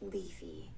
leafy.